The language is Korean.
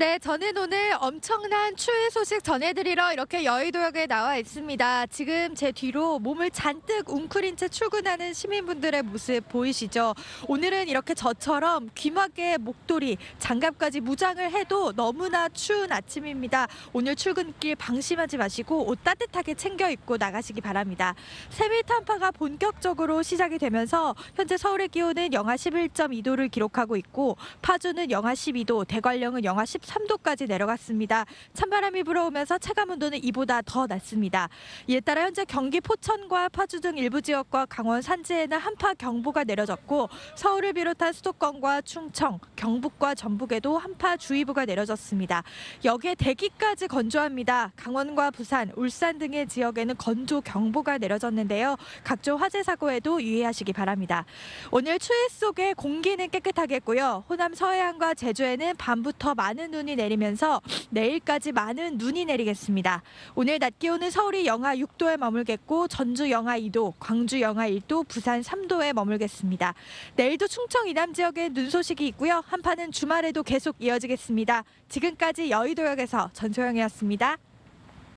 네, 저는 오늘 엄청난 추위 소식 전해드리러 이렇게 여의도역에 나와 있습니다. 지금 제 뒤로 몸을 잔뜩 웅크린 채 출근하는 시민분들의 모습 보이시죠? 오늘은 이렇게 저처럼 귀마개, 목도리, 장갑까지 무장을 해도 너무나 추운 아침입니다. 오늘 출근길 방심하지 마시고 옷 따뜻하게 챙겨 입고 나가시기 바랍니다. 세미 탄파가 본격적으로 시작이 되면서 현재 서울의 기온은 영하 11.2도를 기록하고 있고 파주는 영하 12도, 대관령은 영하 13도 까지 내려갔습니다. 찬바람이 불어오면서 체감 온도는 이보다 더 낮습니다. 이에 따라 현재 경기 포천과 파주 등 일부 지역과 강원 산지에는 한파 경보가 내려졌고 서울을 비롯한 수도권과 충청, 경북과 전북에도 한파 주의보가 내려졌습니다. 여기에 대기까지 건조합니다. 강원과 부산, 울산 등의 지역에는 건조 경보가 내려졌는데요. 각종 화재 사고에도 유의하시기 바랍니다. 오늘 추위 속에 공기는 깨끗하겠고요. 호남 서해안과 제주에는 밤부터 많은 눈이 내리면서 내일까지 많은 눈이 내리겠습니다. 오늘 낮 기온은 서울이 영하 6도에 머물겠고 전주 영하 2도, 광주 영하 1도, 부산 3도에 머물겠습니다. 내일도 충청 이남 지역에 눈 소식이 있고요. 한파는 주말에도 계속 이어지겠습니다. 지금까지 여의도역에서 전소영이었습니다.